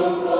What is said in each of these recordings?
ta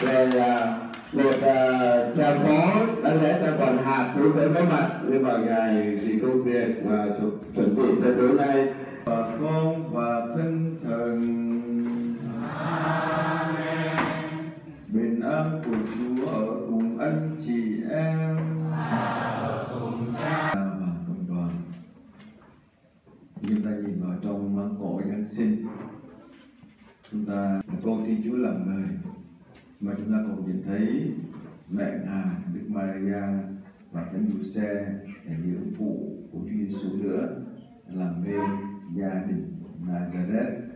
rồi à, một à, cha phó đáng lẽ cha còn hạt cũng sẽ có mặt. Nhưng mà ngài vì công việc mà chuẩn, chuẩn bị cho tối nay. Và con và tinh thần. Bình an của Chúa ở cùng anh chị em. Và cộng đoàn chúng ta nhìn vào trong mâm cỗ Giáng sinh. Chúng ta con Thiên Chúa làm người mà chúng ta còn nhìn thấy mẹ ngài Đức Maria và Thánh xe để hiếu phụ của Chúa Giêsu nữa làm bên gia đình Nazareth.